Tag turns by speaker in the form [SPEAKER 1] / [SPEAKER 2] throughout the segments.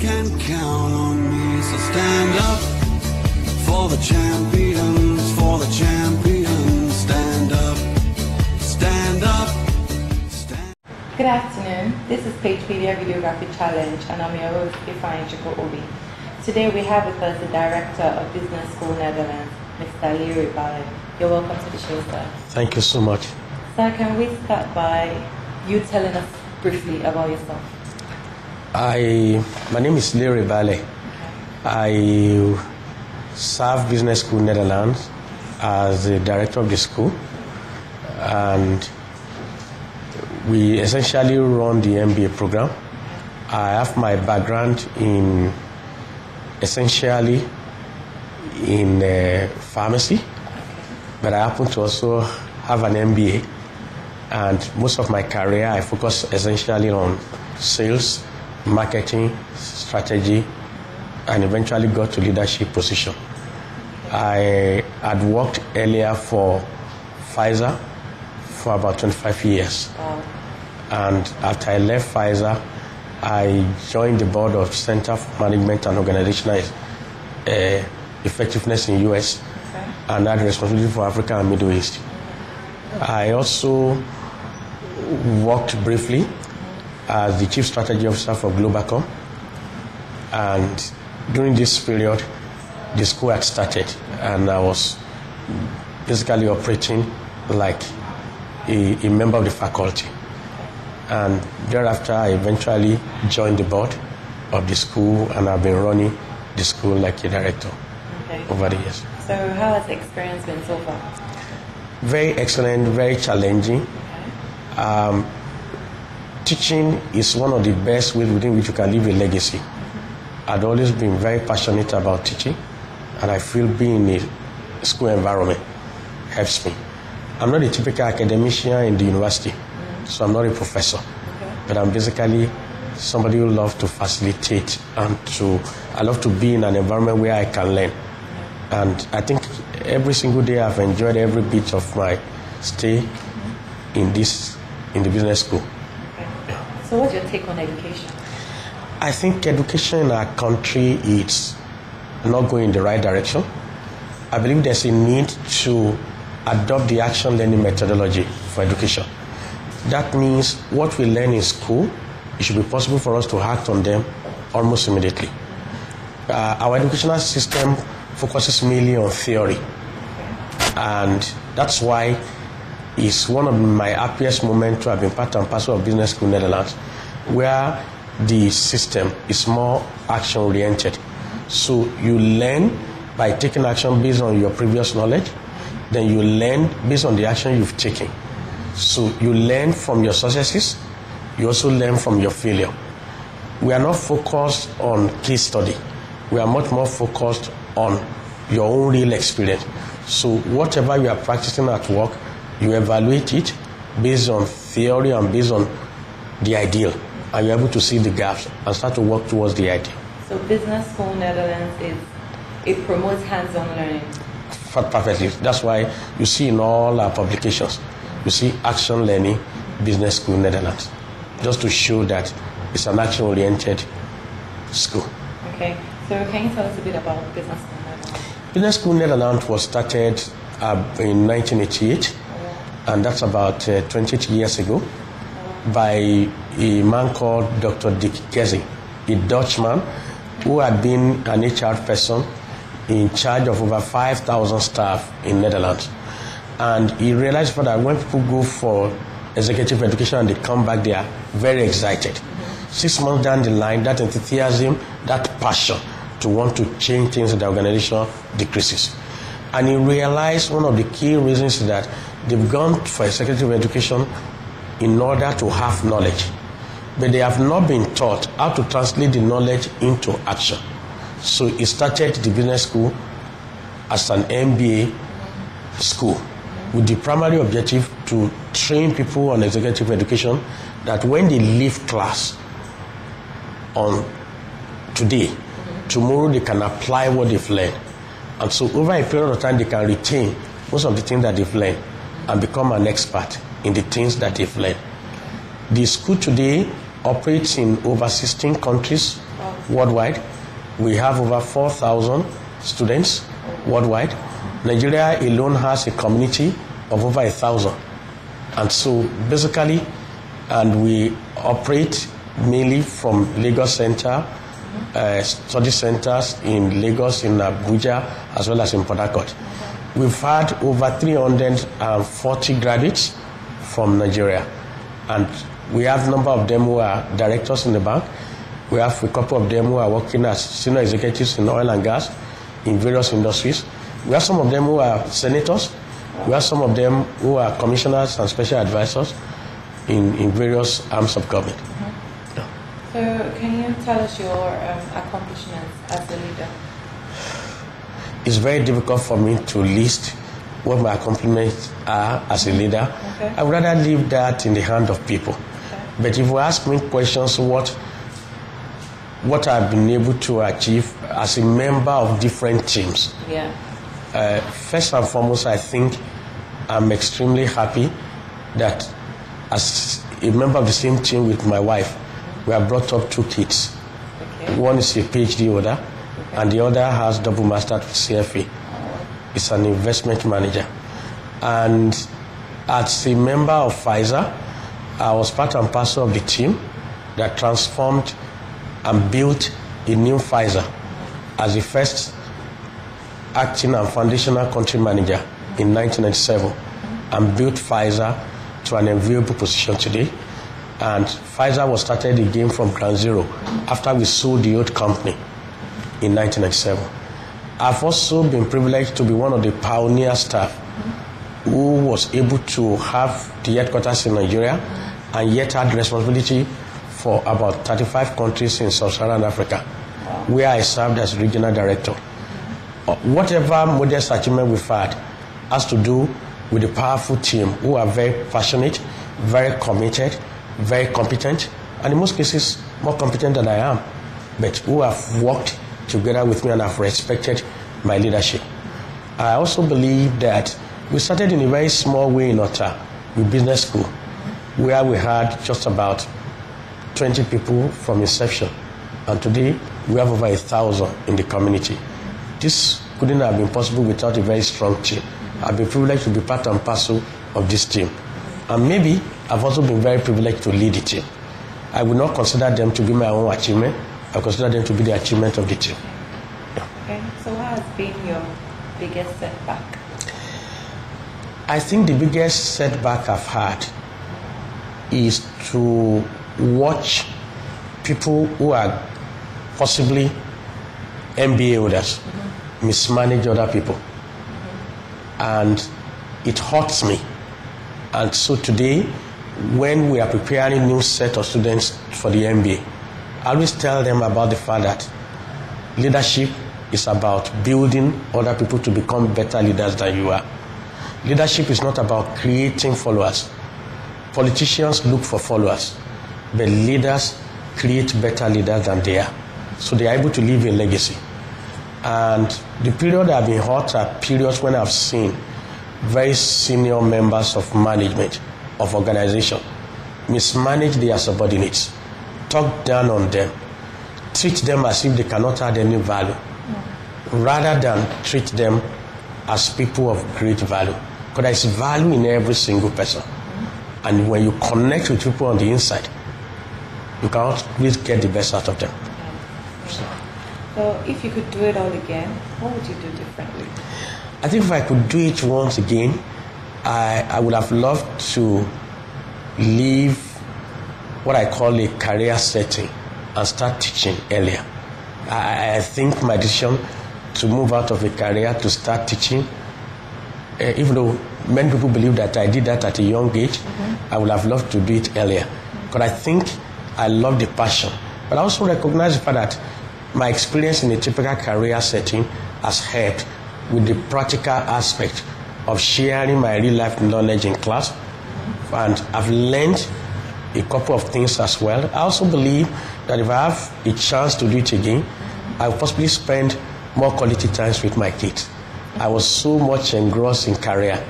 [SPEAKER 1] can count on me. So stand up for the champions, for the champions. Stand up, stand up, stand
[SPEAKER 2] Good afternoon. This is Pagepedia Videography Challenge, and I'm your host, Ifeanyi Chiko Obi. Today we have with us the Director of Business School Netherlands, Mr. Lere Balee. You're welcome to the show, sir.
[SPEAKER 3] Thank you so much.
[SPEAKER 2] Sir, can we start by you telling us briefly about yourself?
[SPEAKER 3] I, my name is Lere Balee. I serve Business School Netherlands as the director of the school, and we essentially run the MBA program. I have my background in essentially in uh, pharmacy, but I happen to also have an MBA. And most of my career, I focus essentially on sales, marketing, strategy, and eventually got to leadership position. I had worked earlier for Pfizer for about 25 years.
[SPEAKER 2] Wow.
[SPEAKER 3] And after I left Pfizer, I joined the board of Center for Management and Organizational uh, Effectiveness in US
[SPEAKER 2] Okay.
[SPEAKER 3] and had responsibility for Africa and Middle East. I also worked briefly as the chief strategy officer for Globacom, and during this period, the school had started, and I was basically operating like a, a member of the faculty. And thereafter, I eventually joined the board of the school, and I've been running the school like a director
[SPEAKER 2] Okay.
[SPEAKER 3] over the years.
[SPEAKER 2] So, how has the experience been so far?
[SPEAKER 3] Very excellent, very challenging.
[SPEAKER 2] Okay.
[SPEAKER 3] Um, teaching is one of the best ways within which you can leave a legacy. I'd always been very passionate about teaching, and I feel being in a school environment helps me. I'm not a typical academician in the university, so I'm not a professor,
[SPEAKER 2] Okay.
[SPEAKER 3] but I'm basically somebody who loves to facilitate and to, I love to be in an environment where I can learn. And I think every single day I've enjoyed every bit of my stay in this, in the business school.
[SPEAKER 2] So, what's your take on education?
[SPEAKER 3] I think education in our country is not going in the right direction. I believe there's a need to adopt the action learning methodology for education. That means what we learn in school, it should be possible for us to act on them almost immediately. Uh, our educational system focuses mainly on theory, and that's why it's one of my happiest moments to have been part and parcel of Business School Netherlands, where the system is more action oriented. So you learn by taking action based on your previous knowledge, then you learn based on the action you've taken. So you learn from your successes, you also learn from your failure. We are not focused on case study. We are much more focused on your own real experience. So whatever you are practicing at work, you evaluate it based on theory and based on the ideal. And you're able to see the gaps and start to work towards the ideal.
[SPEAKER 2] So, Business School Netherlands is it promotes hands-on learning.
[SPEAKER 3] Perfectly. That's why you see in all our publications, you see Action Learning Business School Netherlands, just to show that it's an action-oriented school.
[SPEAKER 2] Okay. So, can you tell us a bit about Business School Netherlands?
[SPEAKER 3] Business School Netherlands was started uh, in 1988, and that's about uh, 28 years ago, by a man called Dr. Dick Gessing, a Dutchman who had been an HR person in charge of over 5,000 staff in Netherlands. And he realized that when people go for executive education and they come back, they are very excited. Six months down the line, that enthusiasm, that passion to want to change things in the organization decreases. And he realized one of the key reasons that they've gone for executive education in order to have knowledge, but they have not been taught how to translate the knowledge into action. So he started the business school as an MBA school with the primary objective to train people on executive education that when they leave class on today, tomorrow they can apply what they've learned. And so over a period of time, they can retain most of the things that they've learned and become an expert in the things that they've learned. The school today operates in over 16 countries worldwide. We have over 4,000 students worldwide. Nigeria alone has a community of over a thousand. And so basically, and we operate mainly from Lagos Center, uh, study centers in Lagos, in Abuja, as well as in Port Harcourt. We've had over 340 graduates from Nigeria, and we have a number of them who are directors in the bank. We have a couple of them who are working as senior executives in oil and gas in various industries. We have some of them who are senators. We have some of them who are commissioners and special advisors in, in various arms of government.
[SPEAKER 2] So, can you tell us your um, accomplishments as a leader?
[SPEAKER 3] It's very difficult for me to list what my accomplishments are as a leader.
[SPEAKER 2] Okay.
[SPEAKER 3] I would rather leave that in the hand of people. But if you ask me questions, what what I've been able to achieve as a member of different teams,
[SPEAKER 2] Yeah.
[SPEAKER 3] uh, first and foremost, I think I'm extremely happy that as a member of the same team with my wife, we have brought up two kids.
[SPEAKER 2] Okay.
[SPEAKER 3] One is a PhD holder, and the other has double master's with CFA. It's an investment manager. And as a member of Pfizer, I was part and parcel of the team that transformed and built a new Pfizer as the first acting and foundational country manager in 1997 and built Pfizer to an enviable position today. And Pfizer was started again from ground zero after we sold the old company in 1997. I've also been privileged to be one of the pioneer staff who was able to have the headquarters in Nigeria and yet had responsibility for about 35 countries in sub-Saharan Africa, where I served as regional director. Uh, Whatever modest achievement we've had has to do with a powerful team who are very passionate, very committed, very competent, and in most cases more competent than I am, but who have worked together with me and have respected my leadership. I also believe that we started in a very small way in Otta with business school, where we had just about 20 people from inception. And today we have over a thousand in the community. This couldn't have been possible without a very strong team. I've been privileged to be part and parcel of this team. And maybe I've also been very privileged to lead the team. I would not consider them to be my own achievement. I consider them to be the achievement of the team.
[SPEAKER 2] Okay. So, what has been your biggest setback?
[SPEAKER 3] I think the biggest setback I've had is to watch people who are possibly MBA holders mm-hmm. mismanage other people. Mm-hmm. And it hurts me. And so today, when we are preparing new set of students for the MBA, I always tell them about the fact that leadership is about building other people to become better leaders than you are. Leadership is not about creating followers. Politicians look for followers, but leaders create better leaders than they are. So they are able to leave a legacy. And the period I've been hot are periods when I've seen very senior members of management of organization mismanage their subordinates, talk down on them, treat them as if they cannot add any value, rather than treat them as people of great value. Because there is value in every single person. And when you connect with people on the inside, you can always get the best out of them.
[SPEAKER 2] So, if you could do it all again, what would you do differently?
[SPEAKER 3] I think if I could do it once again, I, I would have loved to leave what I call a career setting and start teaching earlier. I, I think my decision to move out of a career to start teaching, uh, even though many people believe that I did that at a young age, I would have loved to do it earlier. Because I think I love the passion. But I also recognize the fact that my experience in a typical career setting has helped with the practical aspect of sharing my real life knowledge in class. And I've learned a couple of things as well. I also believe that if I have a chance to do it again, I'll possibly spend more quality times with my kids. I was so much engrossed in career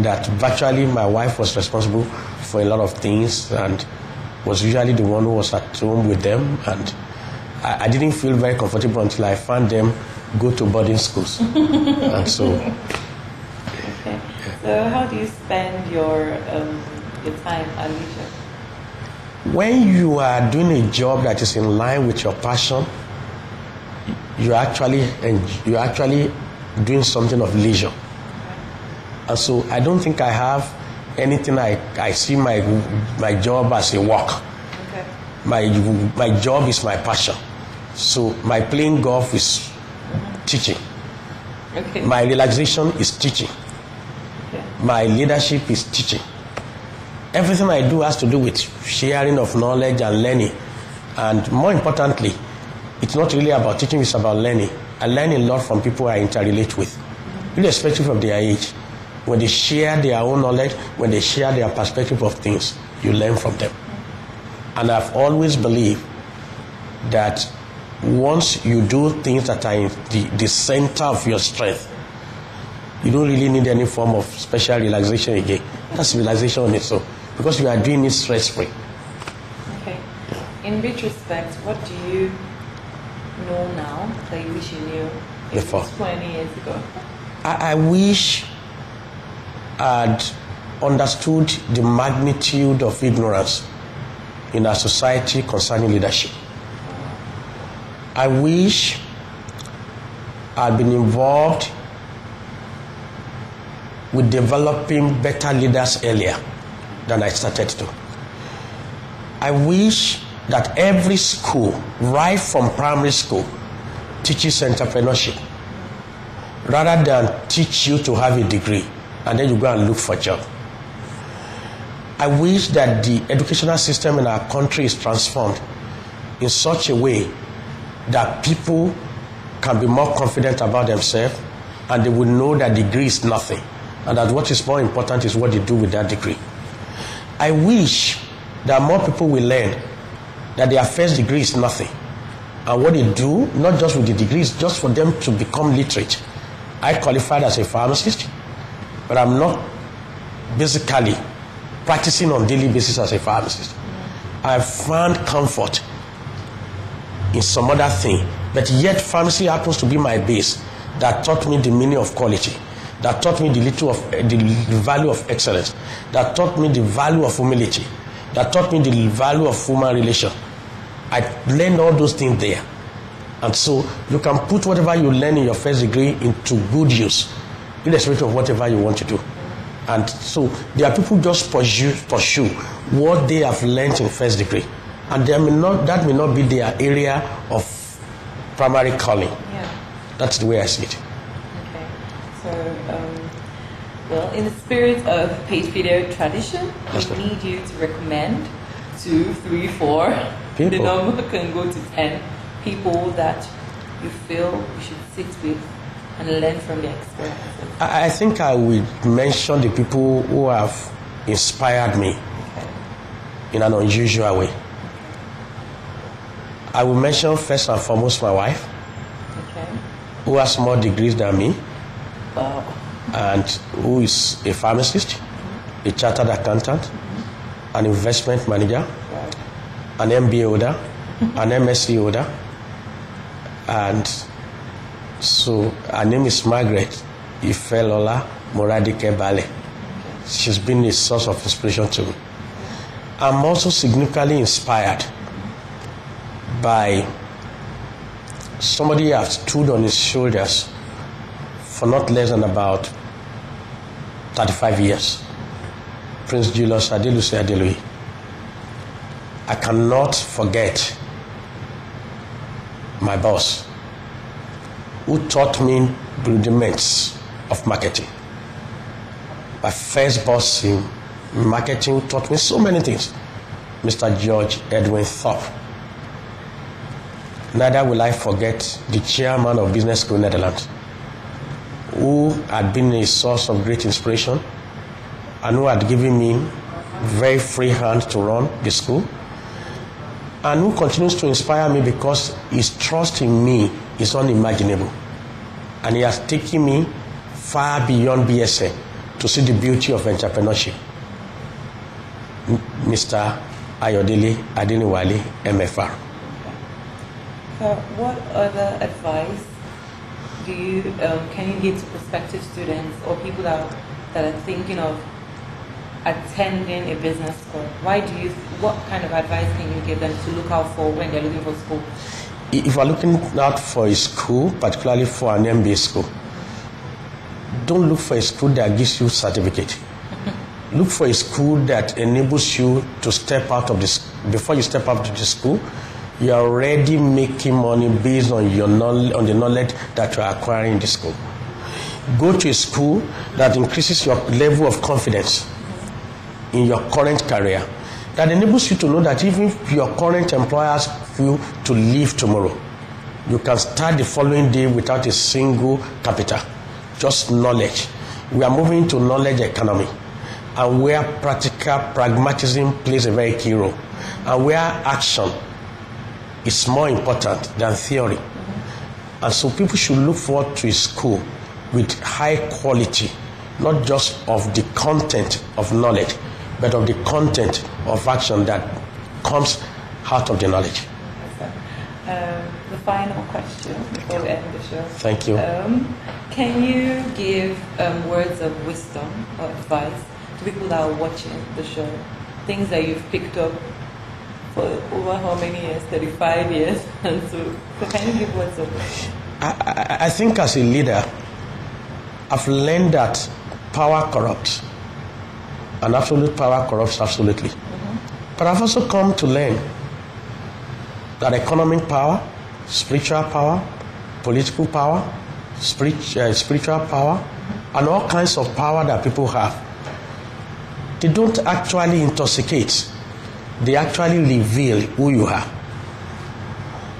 [SPEAKER 3] that virtually my wife was responsible for a lot of things and was usually the one who was at home with them, and I, I didn't feel very comfortable until I found them go to boarding schools. and so,
[SPEAKER 2] Okay. So how do you spend your um, your time at leisure?
[SPEAKER 3] When you are doing a job that is in line with your passion, you actually and you're actually doing something of leisure. And so I don't think I have anything I, I see my my job as a work.
[SPEAKER 2] Okay.
[SPEAKER 3] My my job is my passion. So my playing golf is teaching.
[SPEAKER 2] Okay.
[SPEAKER 3] My relaxation is teaching.
[SPEAKER 2] okay.
[SPEAKER 3] My leadership is teaching. Everything I do has to do with sharing of knowledge and learning. And more importantly, it's not really about teaching, it's about learning. I learn a lot from people I interrelate with, irrespective of their age. When they share their own knowledge, when they share their perspective of things, you learn from them. And I've always believed that once you do things that are in the, the center of your strength, you don't really need any form of special relaxation again. That's relaxation on its own because you are doing it stress free.
[SPEAKER 2] Okay. In which retrospect, what do you know now that you wish you knew
[SPEAKER 3] Before.
[SPEAKER 2] 20 years ago?
[SPEAKER 3] I, I wish I'd understood the magnitude of ignorance in our society concerning leadership. I wish I'd been involved with developing better leaders earlier than I started to. I wish that every school, right from primary school, teaches entrepreneurship rather than teach you to have a degree and then you go and look for a job. I wish that the educational system in our country is transformed in such a way that people can be more confident about themselves and they will know that degree is nothing and that what is more important is what they do with that degree. I wish that more people will learn that their first degree is nothing and what they do, not just with the degrees, just for them to become literate. I qualified as a pharmacist, but I'm not basically practicing on daily basis as a pharmacist. I found comfort in some other thing, but yet pharmacy happens to be my base that taught me the meaning of quality, that taught me the little of eh, the value of excellence, that taught me the value of humility, that taught me the value of human relation. I learned all those things there. And so you can put whatever you learn in your first degree into good use, irrespective of whatever you want to do. And so there are people just pursue, pursue what they have learned in first degree. And there may not, that may not be their area of primary calling.
[SPEAKER 2] Yeah.
[SPEAKER 3] That's the way I see it.
[SPEAKER 2] So, um, well, in the spirit of Pagepedia tradition, we need you to recommend two, three, four. The
[SPEAKER 3] People.
[SPEAKER 2] number can go to ten people that you feel you should sit with and learn from their experiences.
[SPEAKER 3] I, I think I will mention the people who have inspired me
[SPEAKER 2] Okay.
[SPEAKER 3] in an unusual way. I will mention first and foremost my wife,
[SPEAKER 2] Okay.
[SPEAKER 3] who has more degrees than me. And who is a pharmacist, a chartered accountant, an investment manager, an MBA holder, an MSc holder, and so her name is Margaret Ifelola Moradike Balee. She's been a source of inspiration to me. I'm also significantly inspired by somebody I've stood on his shoulders for not less than about 35 years. Prince Julius Adelusi Adeluyi. I cannot forget my boss who taught me rudiments of marketing. My first boss in marketing taught me so many things. Mr. George Edwin Thorpe. Neither will I forget the chairman of Business School Netherlands, who had been a source of great inspiration and who had given me very free hand to run the school and who continues to inspire me because his trust in me is unimaginable. And he has taken me far beyond BSN to see the beauty of entrepreneurship. Mr. Ayodele Aderinwale, MFR.
[SPEAKER 2] So uh, what other advice do you um, can you give to prospective students or people that are, that are thinking of attending a business school? Why do you? What kind of advice can you give them to look out for when they're looking for school?
[SPEAKER 3] If you're looking out for a school, particularly for an MBA school, don't look for a school that gives you a certificate. look for a school that enables you to step out of this before you step out of the school you are already making money based on your knowledge, on the knowledge that you are acquiring in the school. Go to a school that increases your level of confidence in your current career that enables you to know that even if your current employer asks you to leave tomorrow you can start the following day without a single capital. Just knowledge. We are moving to knowledge economy and where practical pragmatism plays a very key role and where action is more important than theory and so people should look forward to a school with high quality not just of the content of knowledge but of the content of action that comes out of the knowledge
[SPEAKER 2] Um, the final question before we end the show.
[SPEAKER 3] Thank you.
[SPEAKER 2] Um, can you give um, words of wisdom or advice to people that are watching the show? Things that you've picked up for over how many years? 35 years. And so, so can you give words of?
[SPEAKER 3] I, I, I think as a leader, I've learned that power corrupts, and absolute power corrupts absolutely. But I've also come to learn that economic power, spiritual power, political power, spirit, uh, spiritual power, and all kinds of power that people have, they don't actually intoxicate. They actually reveal who you are.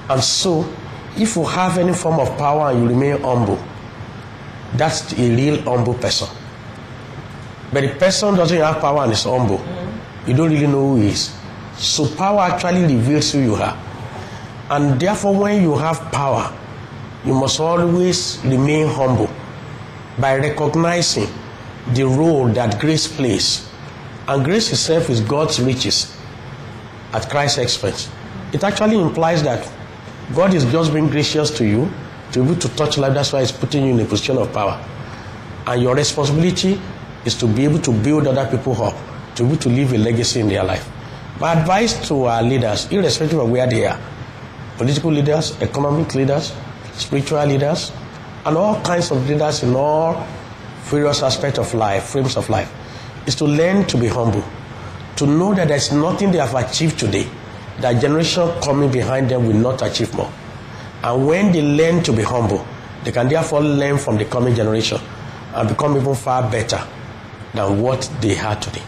[SPEAKER 3] And so, if you have any form of power and you remain humble, that's a real humble person. But the person doesn't have power and is humble, you don't really know who he is. So power actually reveals who you are. And therefore, when you have power, you must always remain humble by recognizing the role that grace plays. And grace itself is God's riches at Christ's expense. It actually implies that God is just being gracious to you to be able to touch life. That's why He's putting you in a position of power. And your responsibility is to be able to build other people up, to be able to leave a legacy in their life. My advice to our leaders, irrespective of where they are, political leaders, economic leaders, spiritual leaders, and all kinds of leaders in all various aspects of life, frames of life, is to learn to be humble, to know that there's nothing they have achieved today that generation coming behind them will not achieve more. And when they learn to be humble, they can therefore learn from the coming generation and become even far better than what they had today.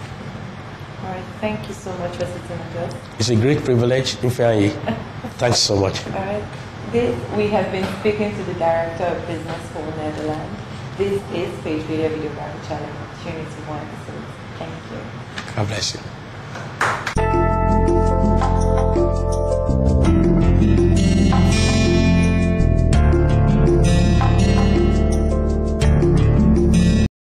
[SPEAKER 2] All right. Thank you so much for sitting with us.
[SPEAKER 3] It's a great privilege, Ifeanyi. Thanks so much.
[SPEAKER 2] All right. This, we have been speaking to the Director of Business for Netherlands. This is Pagepedia Videography Challenge. Into more episodes. Thank you.
[SPEAKER 3] God bless you.